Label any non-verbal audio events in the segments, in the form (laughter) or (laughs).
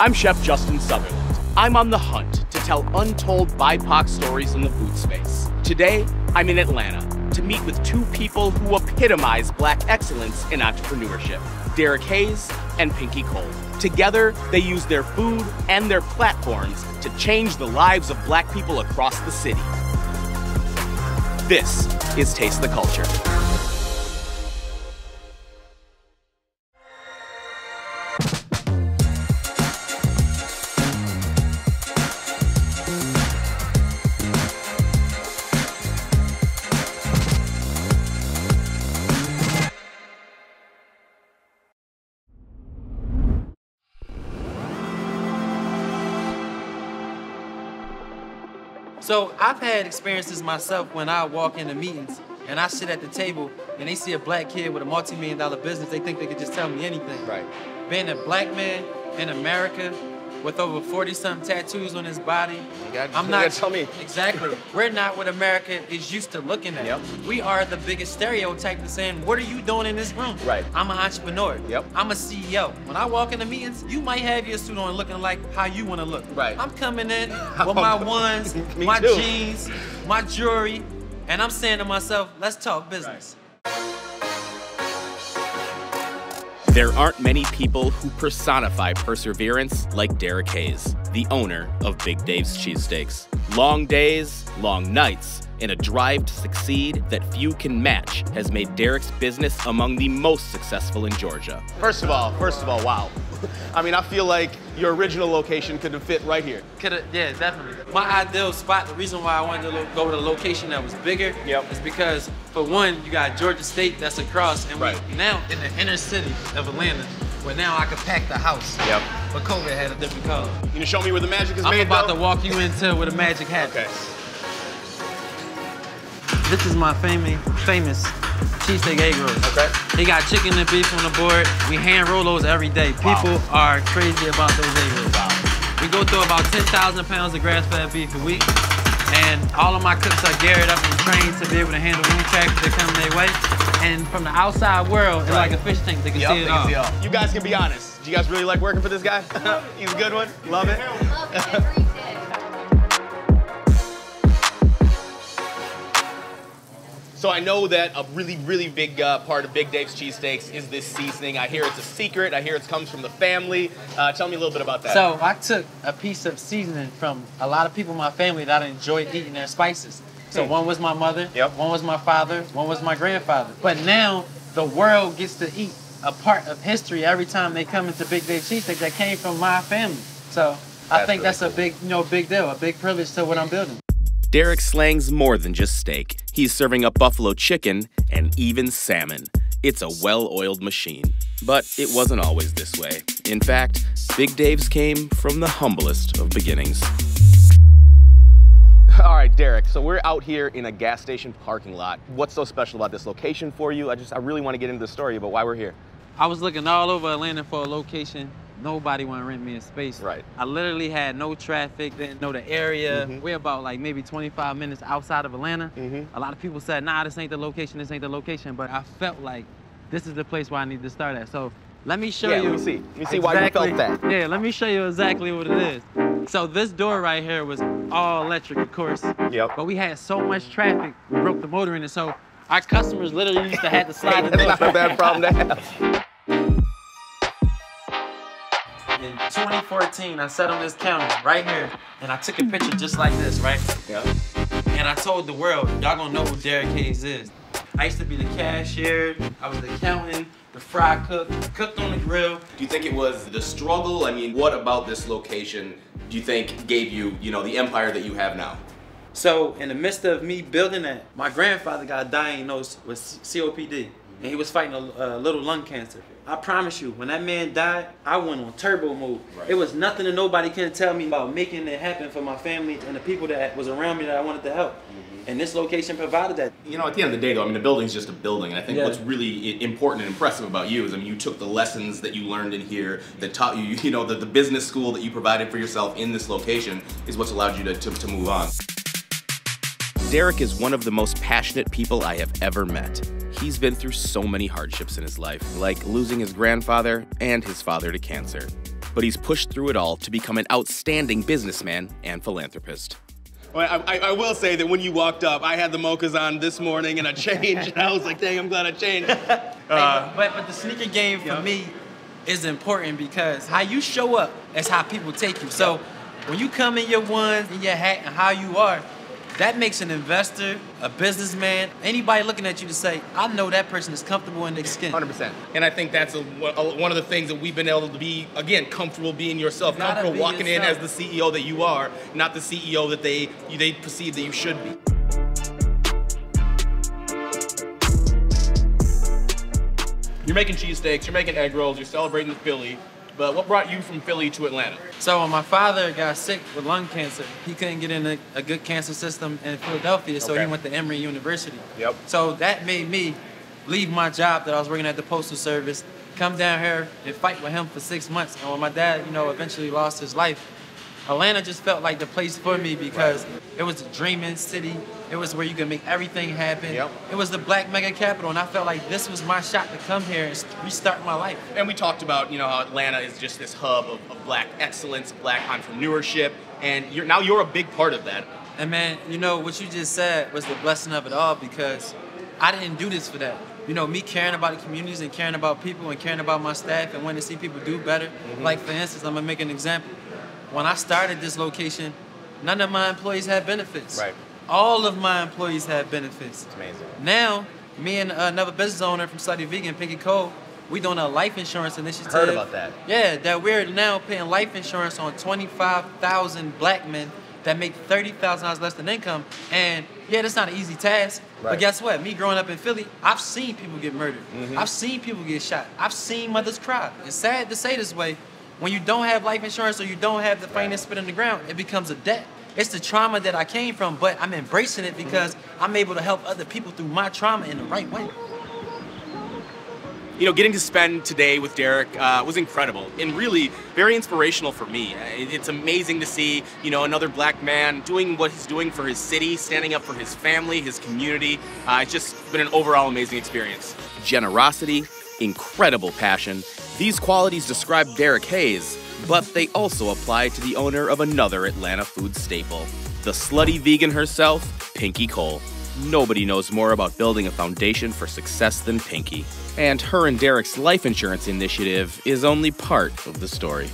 I'm Chef Justin Sutherland. I'm on the hunt to tell untold BIPOC stories in the food space. Today, I'm in Atlanta to meet with two people who epitomize black excellence in entrepreneurship Derrick Hayes and Pinky Cole. Together, they use their food and their platforms to change the lives of black people across the city. This is Taste the Culture. So I've had experiences myself when I walk into meetings and I sit at the table and they see a black kid with a multi-million dollar business, they think they could just tell me anything. Right. Being a black man in America with over 40 something tattoos on his body. You gotta- I'm not tell me. Exactly. (laughs) We're not what America is used to looking at. Yep. We are the biggest stereotype of saying, what are you doing in this room? Right. I'm an entrepreneur. Yep. I'm a CEO. When I walk into meetings, you might have your suit on looking like how you want to look. Right. I'm coming in (laughs) with my (laughs) ones, my too. jeans, my jewelry, and I'm saying to myself, let's talk business. There aren't many people who personify perseverance like Derrick Hayes, the owner of Big Dave's Cheesesteaks. Long days, long nights, and a drive to succeed that few can match has made Derrick's business among the most successful in Georgia. First of all, first of all, wow. (laughs) I mean, I feel like your original location could have fit right here. Coulda, yeah, definitely. My ideal spot, the reason why I wanted to lo- go with a location that was bigger Yep. is because, for one, you got Georgia State that's across, and Right. we now in the inner city of Atlanta, where now I could pack the house. Yep. But COVID had a different color. You gonna show me where the magic is I'm made, about though? to walk you into where the magic happens. Okay. This is my famous, famous cheesesteak egg rolls. Okay. They got chicken and beef on the board. We hand roll those every day. People are crazy about those egg rolls. We go through about 10,000 pounds of grass-fed beef a week. And all of my cooks are geared up and trained to be able to handle any traffic that come their way. And from the outside world, it's like a fish tank. They can Yep, see it they all. can see all. You guys can be honest. Do you guys really like working for this guy? (laughs) He's a good one. Love it. Love So I know that a really, really big uh, part of Big Dave's cheesesteaks is this seasoning. I hear it's a secret. I hear it comes from the family. Uh, tell me a little bit about that. So I took a piece of seasoning from a lot of people in my family that enjoyed eating their spices. So Hmm. one was my mother, Yep. one was my father, one was my grandfather. But now the world gets to eat a part of history every time they come into Big Dave Cheesesteak that came from my family. So I That's think really that's a big, you know, big deal, a big privilege to what I'm building. Derrick slangs more than just steak. He's serving up buffalo chicken and even salmon. It's a well oiled machine. But it wasn't always this way. In fact, Big Dave's came from the humblest of beginnings. All right, Derrick. So we're out here in a gas station parking lot. What's so special about this location for you? I just, I really want to get into the story about why we're here. I was looking all over Atlanta for a location. Nobody want to rent me a space. Right. I literally had no traffic, didn't know the area. Mhm. We're about like maybe 25 minutes outside of Atlanta. Mhm. A lot of people said, nah, this ain't the location, this ain't the location. But I felt like this is the place where I need to start at. So let me show Yeah, you. let me see. Let me see why you felt that. (laughs) Yeah, let me show you exactly what it is. So this door right here was all electric, of course. Yep. But we had so much traffic, we broke the motor in it. So our customers literally used to have to (laughs) slide the door. That's not a bad problem to have. (laughs) In 2014, I sat on this counter right here, and I took a picture just like this, right? Yeah. And I told the world, y'all gonna know who Derrick Hayes is. I used to be the cashier, I was the accountant, the fry cook, cooked on the grill. Do you think it was the struggle? I mean, what about this location do you think gave you, you know, the empire that you have now? So in the midst of me building that, my grandfather got diagnosed with COPD, and he was fighting a, a little lung cancer. I promise you, when that man died, I went on turbo mode. Right. It was nothing that nobody can tell me about making it happen for my family and the people that was around me that I wanted to help. Mm-hmm. And this location provided that. You know, at the end of the day, though, I mean, the building's just a building. And I think Yeah. what's really important and impressive about you is, I mean, you took the lessons that you learned in here that taught you, (laughs) you know, the, the business school that you provided for yourself in this location is what's allowed you to, to, to move on. Derrick is one of the most passionate people I have ever met. He's been through so many hardships in his life, like losing his grandfather and his father to cancer. but he's pushed through it all to become an outstanding businessman and philanthropist. Well, I, I, I will say that when you walked up, I had the mochas on this morning and I changed, and I was like, dang, I'm glad I changed. (laughs) Uh, but but the sneaker game for me is important because how you show up is how people take you. So when you come in your ones, and your hat, and how you are, that makes an investor, a businessman, anybody looking at you to say, I know that person is comfortable in their skin. 100%. And I think that's a, a, one of the things that we've been able to be, again, comfortable being yourself, comfortable walking yourself. in as the CEO that you are, not the CEO that they, they perceive that you should be. You're making cheesesteaks, you're making egg rolls, you're celebrating Philly, but what brought you from Philly to Atlanta? So when my father got sick with lung cancer, he couldn't get in a, a good cancer system in Philadelphia, so Okay. he went to Emory University. Yep. So that made me leave my job that I was working at the postal service, come down here and fight with him for six months. And when my dad, you know, eventually lost his life, Atlanta just felt like the place for me because it was a dreaming city. It was where you could make everything happen. Yep. It was the black mega capital, and I felt like this was my shot to come here and restart my life. And we talked about, you know, how Atlanta is just this hub of, of black excellence, black entrepreneurship, and you're now you're a big part of that. And man, you know what you just said was the blessing of it all because I didn't do this for that. You know, me caring about the communities and caring about people and caring about my staff and wanting to see people do better. Mm-hmm. Like for instance, I'm gonna make an example. When I started this location, none of my employees had benefits. Right. All of my employees have benefits. amazing. Now, me and another business owner from Slutty Vegan, Pinky Cole, we doing a life insurance initiative. Heard about that. Yeah, that we're now paying life insurance on 25,000 black men that make $30,000 less than income. And yeah, that's not an easy task. Right. But guess what? Me growing up in Philly, I've seen people get murdered. Mm-hmm. I've seen people get shot. I've seen mothers cry. It's sad to say this way. When you don't have life insurance or you don't have the finance spit in the ground, it becomes a debt. It's the trauma that I came from, but I'm embracing it because I'm able to help other people through my trauma in the right way. You know, getting to spend today with Derrick uh, was incredible and really very inspirational for me. Uh, It's amazing to see, you know, another black man doing what he's doing for his city, standing up for his family, his community. Uh, it's just been an overall amazing experience. Generosity, incredible passion. These qualities describe Derrick Hayes, but they also apply to the owner of another Atlanta food staple, the slutty vegan herself, Pinky Cole. Nobody knows more about building a foundation for success than Pinky. And her and Derrick's life insurance initiative is only part of the story.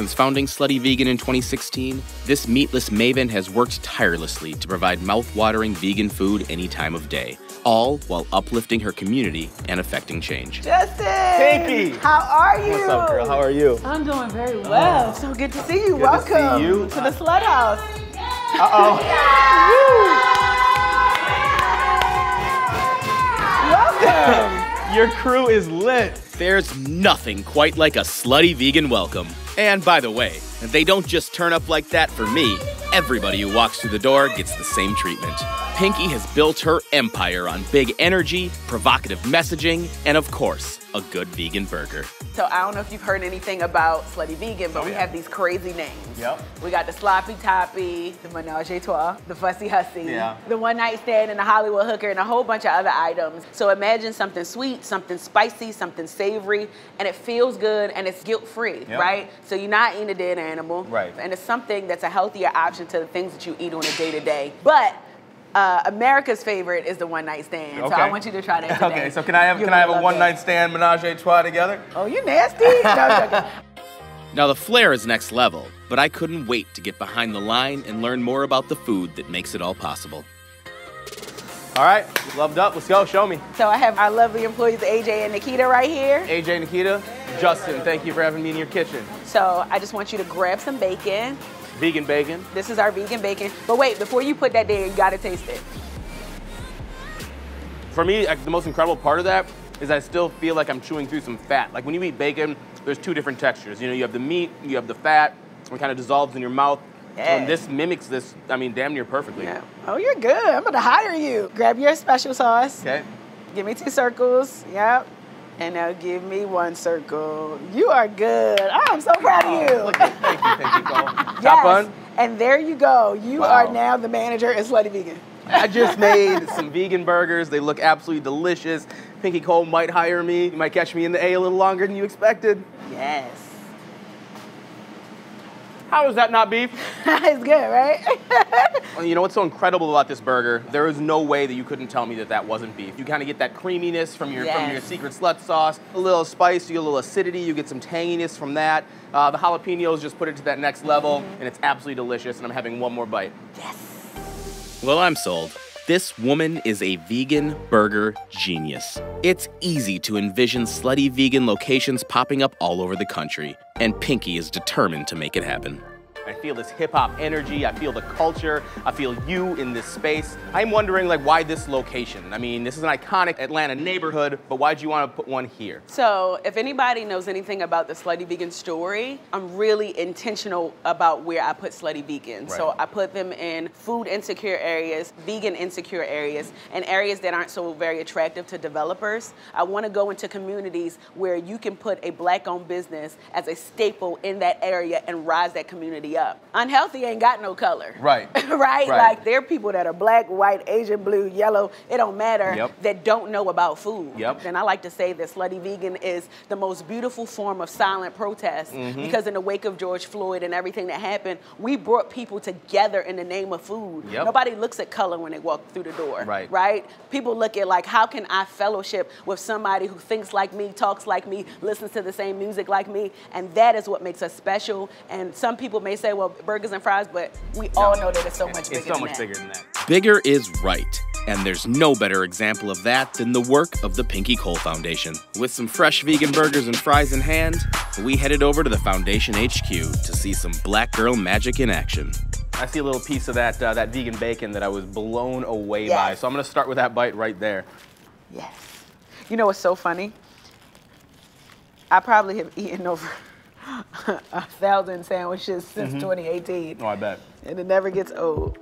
Since founding Slutty Vegan in 2016, this meatless maven has worked tirelessly to provide mouth-watering vegan food any time of day, all while uplifting her community and affecting change. Justin! Pinky! How are you? What's up, girl? How are you? I'm doing very well. so good to see you. Good to see Welcome you. to the Slut House. Uh-oh. Welcome. Your crew is lit. There's nothing quite like a slutty vegan welcome. And by the way, they don't just turn up like that for me. Everybody who walks through the door gets the same treatment. Pinky has built her empire on big energy, provocative messaging, and of course, a good vegan burger. So I don't know if you've heard anything about Slutty Vegan, but Oh, we yeah. have these crazy names. Yep. We got the Sloppy Toppy, the Menage a Trois, the Fussy Hussy, Yeah. the One Night Stand, and the Hollywood Hooker, and a whole bunch of other items. So imagine something sweet, something spicy, something savory, and it feels good and it's guilt free, Yep. right? So you're not eating a dead animal. Right. And it's something that's a healthier option to the things that you eat on a day to day. But uh, America's favorite is the one night stand. So I want you to try that (laughs) today. Okay, so can I have You're can I have a one night stand menage a trois together? Oh, you nasty? No, I'm. (laughs) Now, the flair is next level, but I couldn't wait to get behind the line and learn more about the food that makes it all possible. All right, loved up. Let's go. Show me. So I have our lovely employees, AJ and Nikita, right here. AJ, Nikita, Justin, thank you for having me in your kitchen. So I just want you to grab some bacon. Vegan bacon. This is our vegan bacon. But wait, before you put that there, you gotta taste it. For me, like, the most incredible part of that is I still feel like I'm chewing through some fat. Like when you eat bacon, there's two different textures. You know, you have the meat, you have the fat, it kind of dissolves in your mouth. Yeah. this mimics this, I mean, damn near perfectly. Yeah. Oh, you're good. I'm gonna hire you. Grab your special sauce. Okay. Give me two circles. Yep. And now give me one circle. You are good. I'm so proud of oh, you. Oh, Look at, thank you, thank you, Cole. (laughs) Yes. And there you go. You Wow. are now the manager at Slutty Vegan. I just made some vegan burgers. They look absolutely delicious. Pinky Cole might hire me. You might catch me in the A a little longer than you expected. Yes. How is that not beef? (laughs) it's good, right? (laughs) You know what's so incredible about this burger? There is no way that you couldn't tell me that that wasn't beef. You kind of get that creaminess from your from your secret slut sauce, a little spice, you get a little acidity, you get some tanginess from that. Uh, the jalapenos just put it to that next level, and it's absolutely delicious. And I'm having one more bite. Yes. Well, I'm sold. This woman is a vegan burger genius. It's easy to envision slutty vegan locations popping up all over the country, and Pinky is determined to make it happen. I feel this hip hop energy. I feel the culture. I feel you in this space. I'm wondering, like, why this location? I mean, this is an iconic Atlanta neighborhood, but why'd you want to put one here? So, if anybody knows anything about the Slutty Vegan story, I'm really intentional about where I put Slutty Vegan. So, I put them in food insecure areas, vegan insecure areas, and areas that aren't so very attractive to developers. I want to go into communities where you can put a black owned business as a staple in that area and rise that community up. Unhealthy ain't got no color. Right. (laughs) right? Right. Like, there are people that are black, white, Asian, blue, yellow, it don't matter, Yep. that don't know about food. Yep. And I like to say that Slutty Vegan is the most beautiful form of silent protest Mm-hmm. because in the wake of George Floyd and everything that happened, we brought people together in the name of food. Yep. Nobody looks at color when they walk through the door. Right. Right? People look at like, how can I fellowship with somebody who thinks like me, talks like me, listens to the same music like me? And that is what makes us special. And some people may say, well, burgers and fries, but we all know that it's so much bigger It's so than much that. bigger than that. Bigger is right, and there's no better example of that than the work of the Pinky Cole Foundation. With some fresh vegan burgers and fries in hand, we headed over to the Foundation HQ to see some black girl magic in action. I see a little piece of that uh, that vegan bacon that I was blown away Yes. by. So I'm gonna start with that bite right there. Yes. You know what's so funny? I probably have eaten over (laughs) a thousand sandwiches since mm-hmm. 2018, Oh, I bet. and it never gets old.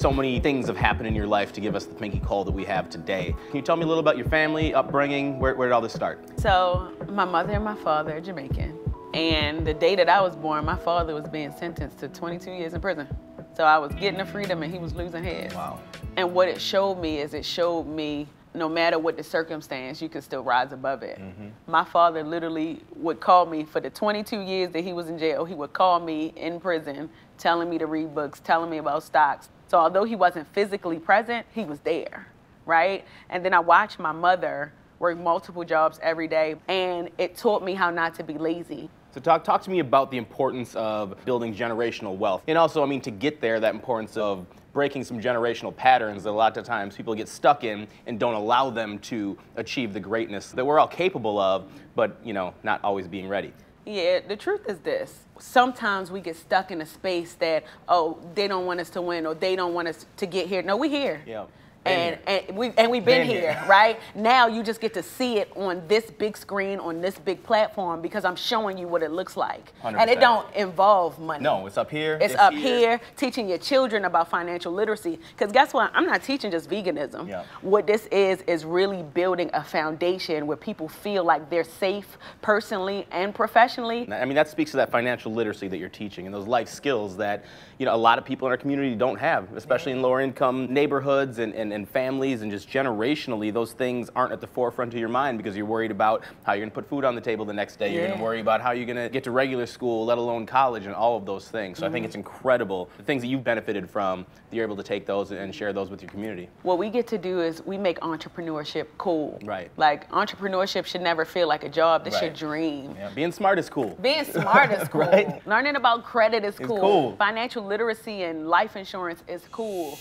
So many things have happened in your life to give us the Pinky Cole that we have today. Can you tell me a little about your family, upbringing? Where, where did all this start? So, my mother and my father are Jamaican, and the day that I was born, my father was being sentenced to 22 years in prison. So I was getting the freedom, and he was losing his. Wow. And what it showed me is it showed me no matter what the circumstance, you can still rise above it. Mm-hmm. My father literally would call me for the 22 years that he was in jail. He would call me in prison, telling me to read books, telling me about stocks. So although he wasn't physically present, he was there, right? And then I watched my mother work multiple jobs every day, and it taught me how not to be lazy. So talk talk to me about the importance of building generational wealth, and also, I mean, to get there, that importance of breaking some generational patterns that a lot of times people get stuck in and don't allow them to achieve the greatness that we're all capable of, but you know, not always being ready. Yeah, the truth is this. Sometimes we get stuck in a space that, oh, they don't want us to win or they don't want us to get here. No, we're here. Yeah. And, here. and we and we've been, Been here, here. right? Now you just get to see it on this big screen, on this big platform, because I'm showing you what it looks like. And 100%. it don't involve money. No, it's up here. It's, up here. teaching your children about financial literacy. Because guess what? I'm not teaching just veganism. Yeah. What this is, is really building a foundation where people feel like they're safe personally and professionally. I mean, that speaks to that financial literacy that you're teaching and those life skills that, you know, a lot of people in our community don't have, especially in lower income neighborhoods and, and, and families and just generationally, those things aren't at the forefront of your mind because you're worried about how you're gonna put food on the table the next day. You're gonna worry about how you're gonna get to regular school, let alone college and all of those things. So I Mm-hmm. think it's incredible, the things that you've benefited from, you're able to take those and share those with your community. What we get to do is we make entrepreneurship cool. Right. Like entrepreneurship should never feel like a job. This Right. your dream. Yeah, being smart is cool. Being smart is (laughs) cool. Right. Learning about credit is cool. cool. Financial literacy and life insurance is cool.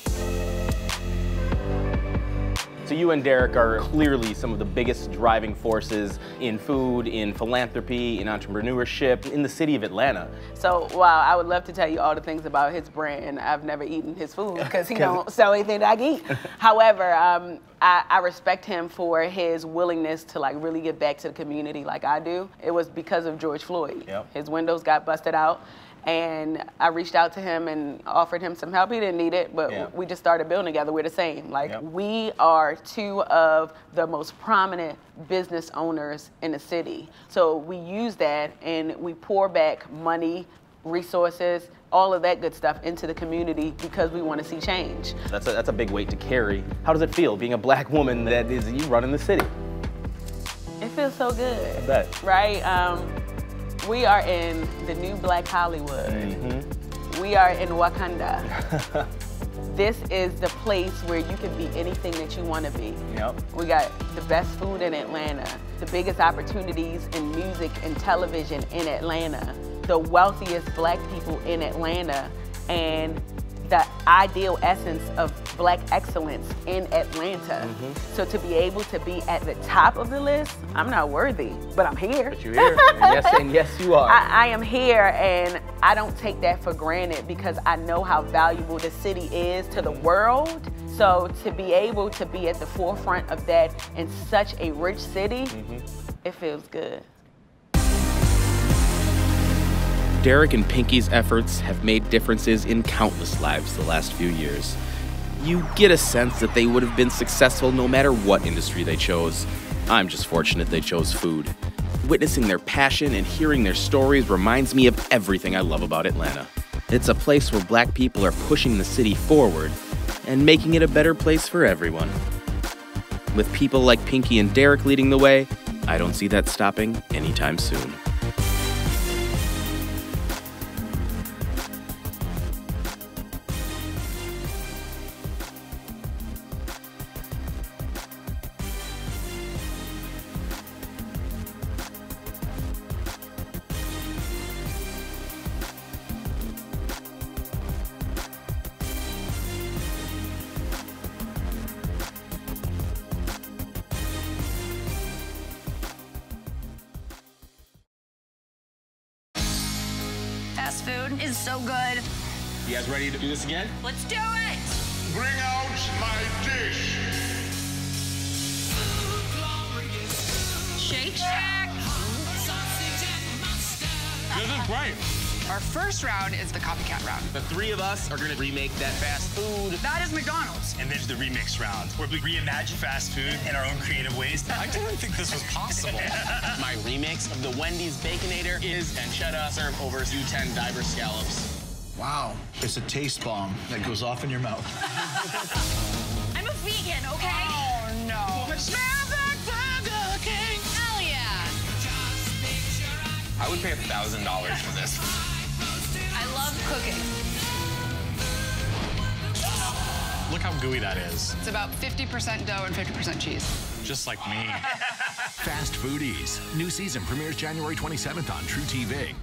So you and Derrick are clearly some of the biggest driving forces in food, in philanthropy, in entrepreneurship in the city of Atlanta. So wow, I would love to tell you all the things about his brand. I've never eaten his food (laughs) because he don't sell anything that I can eat. (laughs) However, um, I, I respect him for his willingness to like really give back to the community like I do. It was because of George Floyd. Yep. His windows got busted out. And I reached out to him and offered him some help. He didn't need it, but Yeah. we just started building together. We're the same. Like Yep. we are two of the most prominent business owners in the city. So we use that and we pour back money, resources, all of that good stuff into the community because we want to see change. That's a, that's a big weight to carry. How does it feel being a black woman that is you running the city? It feels so good. I bet. Right? Um, We are in the new Black Hollywood. Mm-hmm. We are in Wakanda. (laughs) this is the place where you can be anything that you want to be. Yep. We got the best food in Atlanta, the biggest opportunities in music and television in Atlanta, the wealthiest black people in Atlanta, and the ideal essence of black excellence in Atlanta. Mm-hmm. So to be able to be at the top of the list, I'm not worthy, but I'm here. But you're here. and yes, and (laughs) yes, you are. I, I am here and I don't take that for granted because I know how valuable the city is to the world. So to be able to be at the forefront of that in such a rich city, it feels good. Derrick and Pinky's efforts have made differences in countless lives the last few years. You get a sense that they would have been successful no matter what industry they chose. I'm just fortunate they chose food. Witnessing their passion and hearing their stories reminds me of everything I love about Atlanta. It's a place where black people are pushing the city forward and making it a better place for everyone. With people like Pinky and Derrick leading the way, I don't see that stopping anytime soon. Is so good. You guys ready to do this again? Let's do it! Bring out my dish. Shake Shack. This is great. Our first round is the copycat round. The three of us are gonna remake that fast food. That is McDonald's. And there's the remix round, where we reimagine fast food in our own creative ways. I didn't think this was possible. (laughs) My remix of the Wendy's Baconator is pancetta served over U10 diver scallops. Wow. It's a taste bomb that goes off in your mouth. (laughs) I'm a vegan, okay? Oh no. Hell yeah! I would pay a thousand dollars for this. I love cooking. Look how gooey that is. It's about 50% dough and 50% cheese. Just like me. (laughs) Fast Foodies. New season premieres January 27th on truTV.